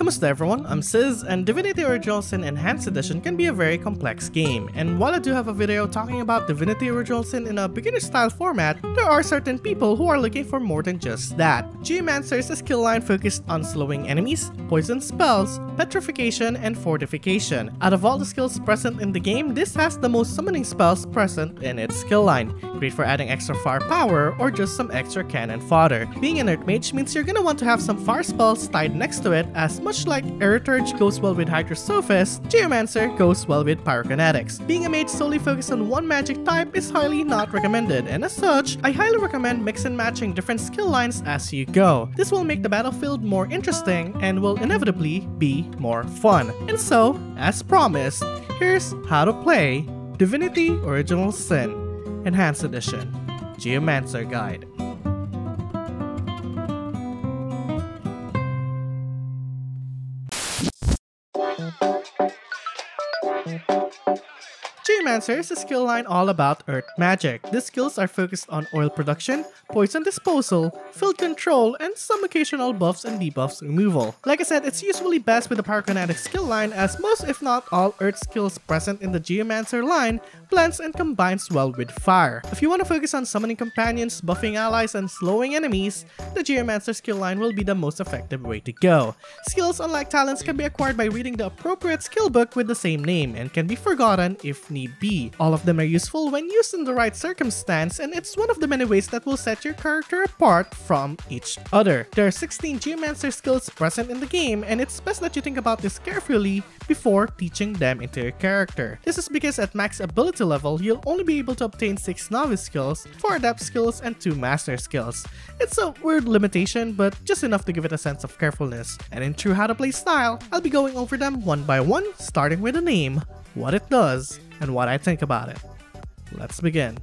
Kamusta everyone, I'm Ciz, and Divinity Original Sin Enhanced Edition can be a very complex game, and while I do have a video talking about Divinity Original Sin in a beginner style format, there are certain people who are looking for more than just that. Geomancer is a skill line focused on slowing enemies, poison spells, petrification, and fortification. Out of all the skills present in the game, this has the most summoning spells present in its skill line, great for adding extra firepower or just some extra cannon fodder. Being an Earth Mage means you're gonna want to have some fire spells tied next to it as much like Aerotheurge goes well with Hydrosophist, Geomancer goes well with Pyrokinetics. Being a mage solely focused on one magic type is highly not recommended, and as such, I highly recommend mix and matching different skill lines as you go. This will make the battlefield more interesting and will inevitably be more fun. And so, as promised, here's how to play Divinity Original Sin Enhanced Edition Geomancer Guide. Geomancer is a skill line all about earth magic. The skills are focused on oil production, poison disposal, field control, and some occasional buffs and debuffs removal. Like I said, it's usually best with the Pyrokinetic skill line as most if not all earth skills present in the Geomancer line blends and combines well with fire. If you want to focus on summoning companions, buffing allies, and slowing enemies, the Geomancer skill line will be the most effective way to go. Skills unlike talents can be acquired by reading the appropriate skill book with the same name and can be forgotten if need All of them are useful when used in the right circumstance and it's one of the many ways that will set your character apart from each other. There are 16 Geomancer skills present in the game and it's best that you think about this carefully before teaching them into your character. This is because at max ability level, you'll only be able to obtain 6 novice skills, 4 adept skills, and 2 master skills. It's a weird limitation, but just enough to give it a sense of carefulness. And in true how to play style, I'll be going over them one by one, starting with the name, what it does, and what I think about it. Let's begin.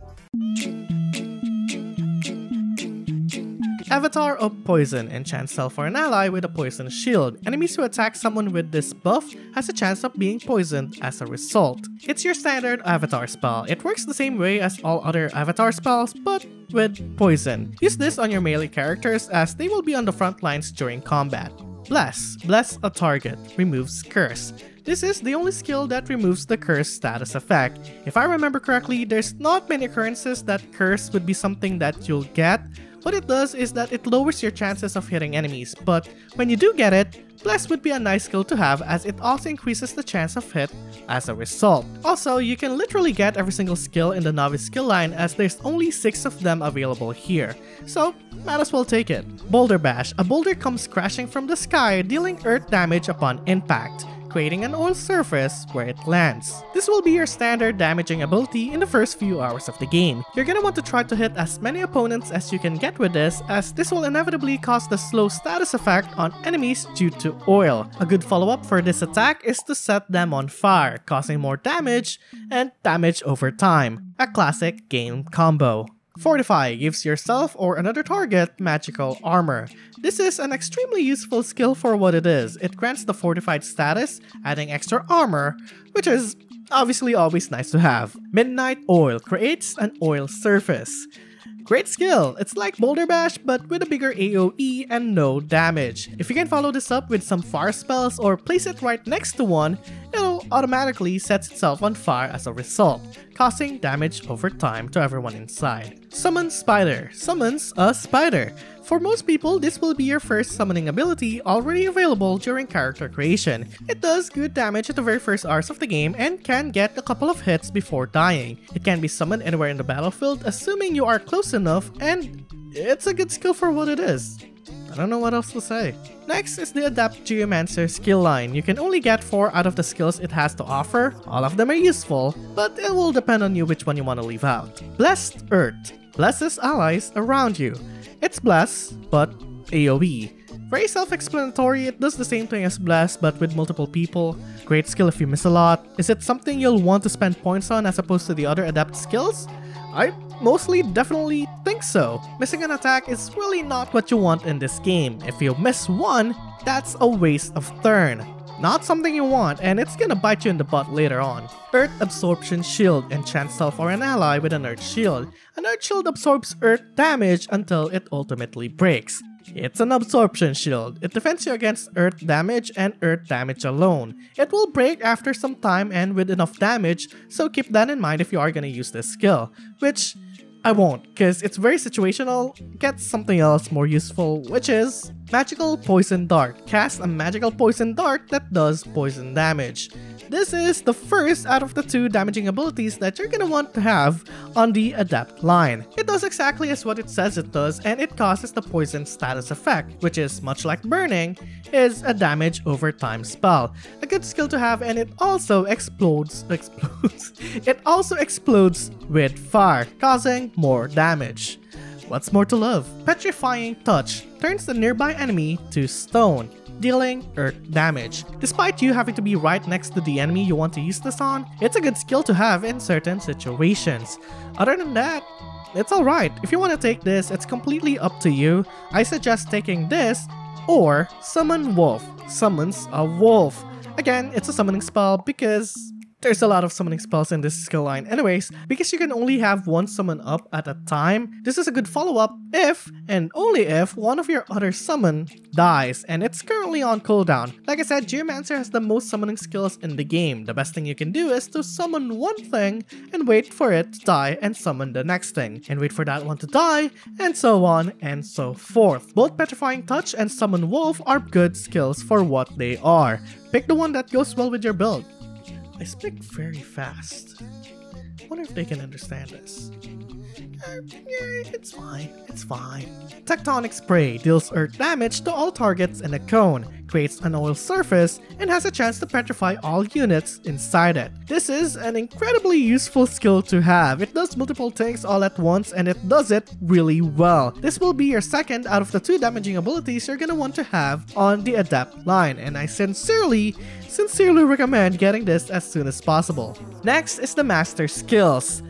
Avatar of Poison enchants self or an ally with a poison shield. Enemies who attack someone with this buff has a chance of being poisoned as a result. It's your standard avatar spell. It works the same way as all other avatar spells, but with poison. Use this on your melee characters as they will be on the front lines during combat. Bless. Bless a target. Removes curse. This is the only skill that removes the curse status effect. If I remember correctly, there's not many occurrences that curse would be something that you'll get, what it does is that it lowers your chances of hitting enemies, but when you do get it, Bless would be a nice skill to have as it also increases the chance of hit as a result. Also, you can literally get every single skill in the novice skill line as there's only 6 of them available here, so might as well take it. Boulder Bash, a boulder comes crashing from the sky dealing earth damage upon impact creating an oil surface where it lands. This will be your standard damaging ability in the first few hours of the game. You're gonna want to try to hit as many opponents as you can get with this as this will inevitably cause the slow status effect on enemies due to oil. A good follow-up for this attack is to set them on fire, causing more damage and damage over time. A classic game combo. Fortify gives yourself or another target magical armor. This is an extremely useful skill for what it is. It grants the fortified status, adding extra armor, which is obviously always nice to have. Midnight Oil creates an oil surface. Great skill! It's like Boulder Bash but with a bigger AoE and no damage. If you can follow this up with some fire spells or place it right next to one, it'll automatically set itself on fire as a result, causing damage over time to everyone inside. Summon Spider summons a spider. For most people, this will be your first summoning ability already available during character creation. It does good damage at the very first hours of the game and can get a couple of hits before dying. It can be summoned anywhere in the battlefield assuming you are close enough and it's a good skill for what it is. I don't know what else to say. Next is the Adept Geomancer skill line. You can only get 4 out of the skills it has to offer. All of them are useful, but it will depend on you which one you want to leave out. Blessed Earth blesses allies around you. It's Bless, but AoE. Very self-explanatory, it does the same thing as Bless but with multiple people. Great skill if you miss a lot. Is it something you'll want to spend points on as opposed to the other Adept skills? I mostly definitely think so. Missing an attack is really not what you want in this game. If you miss one, that's a waste of turn. Not something you want, and it's gonna bite you in the butt later on. Earth Absorption Shield enchants self or an ally with an Earth Shield. An Earth Shield absorbs Earth damage until it ultimately breaks. It's an absorption shield. It defends you against earth damage and earth damage alone. It will break after some time and with enough damage, so keep that in mind if you are gonna use this skill. Which I won't, because it's very situational. Get something else more useful, which is Magical Poison Dart. Cast a magical poison dart that does poison damage. This is the first out of the two damaging abilities that you're gonna want to have on the Adept line. It does exactly as what it says it does and it causes the poison status effect, which is much like burning, is a damage over time spell. A good skill to have and it also explodes, explodes, it also explodes with fire, causing more damage. What's more to love? Petrifying Touch turns the nearby enemy to stone dealing earth damage. Despite you having to be right next to the enemy you want to use this on, it's a good skill to have in certain situations. Other than that, it's alright. If you want to take this, it's completely up to you. I suggest taking this or Summon Wolf. Summons a wolf. Again, it's a summoning spell because there's a lot of summoning spells in this skill line anyways, because you can only have one summon up at a time, this is a good follow-up if, and only if, one of your other summon dies, and it's currently on cooldown. Like I said, Geomancer has the most summoning skills in the game. The best thing you can do is to summon one thing and wait for it to die and summon the next thing, and wait for that one to die, and so on and so forth. Both Petrifying Touch and Summon Wolf are good skills for what they are. Pick the one that goes well with your build. I speak very fast. Wonder if they can understand this. It's fine. It's fine. Tectonic Spray deals earth damage to all targets in a cone, creates an oil surface, and has a chance to petrify all units inside it. This is an incredibly useful skill to have. It does multiple things all at once and it does it really well. This will be your second out of the two damaging abilities you're gonna want to have on the Adept line, and I sincerely sincerely recommend getting this as soon as possible. Next is the Master Skills.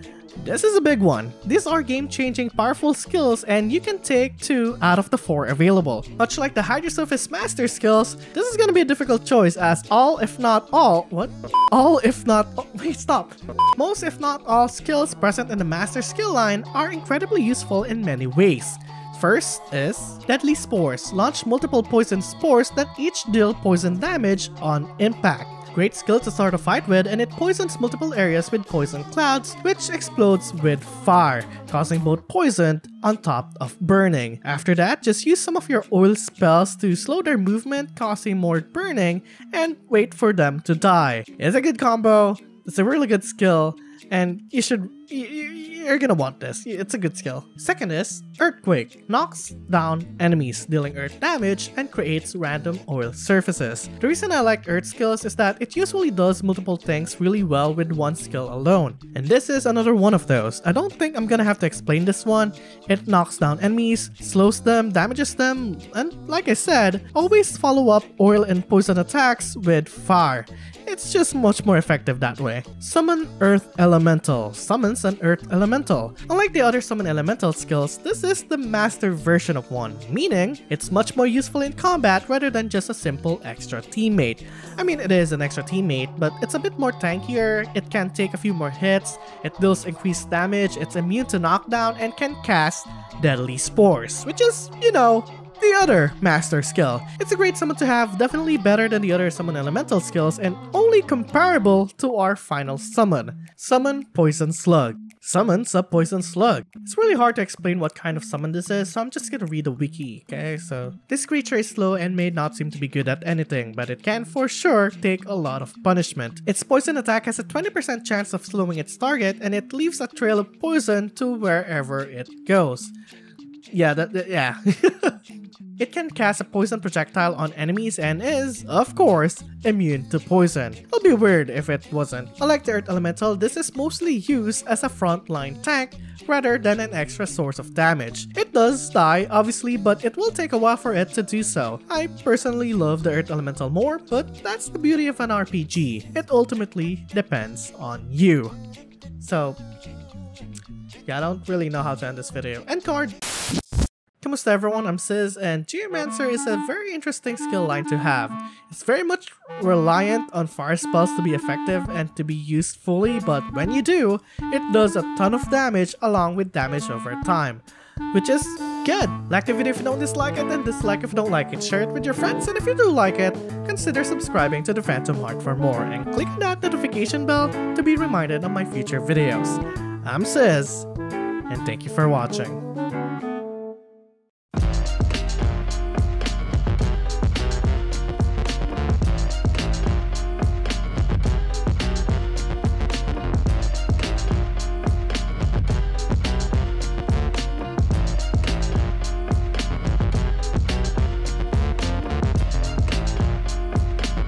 This is a big one. These are game-changing powerful skills and you can take 2 out of the 4 available. Much like the Hydrosophist Master skills, this is gonna be a difficult choice as all if not all- what? All if not- oh, wait stop. Most if not all skills present in the Master skill line are incredibly useful in many ways. First is Deadly Spores. Launch multiple poison spores that each deal poison damage on impact. Great skill to start a fight with and it poisons multiple areas with poison clouds which explodes with fire, causing both poison on top of burning. After that, just use some of your oil spells to slow their movement causing more burning and wait for them to die. It's a good combo, it's a really good skill, and you should you're gonna want this. It's a good skill. Second is Earthquake. Knocks down enemies, dealing earth damage and creates random oil surfaces. The reason I like earth skills is that it usually does multiple things really well with one skill alone. And this is another one of those. I don't think I'm gonna have to explain this one. It knocks down enemies, slows them, damages them, and like I said, always follow up oil and poison attacks with fire. It's just much more effective that way. Summon Earth Elemental. Summons an Earth Elemental. Unlike the other Summon Elemental skills, this is the master version of one, meaning it's much more useful in combat rather than just a simple extra teammate. I mean, it is an extra teammate, but it's a bit more tankier, it can take a few more hits, it deals increased damage, it's immune to knockdown, and can cast Deadly Spores, which is, you know, the other master skill. It's a great summon to have, definitely better than the other summon elemental skills and only comparable to our final summon. Summon Poison Slug. Summons a Poison Slug. It's really hard to explain what kind of summon this is, so I'm just gonna read the wiki, okay? So, this creature is slow and may not seem to be good at anything, but it can for sure take a lot of punishment. Its poison attack has a 20% chance of slowing its target, and it leaves a trail of poison to wherever it goes. Yeah, that, that yeah. It can cast a poison projectile on enemies and is, of course, immune to poison. It'll be weird if it wasn't. Unlike the Earth Elemental, this is mostly used as a frontline tank rather than an extra source of damage. It does die, obviously, but it will take a while for it to do so. I personally love the Earth Elemental more, but that's the beauty of an RPG. It ultimately depends on you. So, yeah, I don't really know how to end this video. End card! Kamusta everyone, I'm Ciz, and Geomancer is a very interesting skill line to have. It's very much reliant on fire spells to be effective and to be used fully, but when you do, it does a ton of damage along with damage over time, which is good. Like the video if you don't dislike it, and dislike if you don't like it. Share it with your friends, and if you do like it, consider subscribing to dPhantomheart for more, and click that notification bell to be reminded of my future videos. I'm Ciz, and thank you for watching.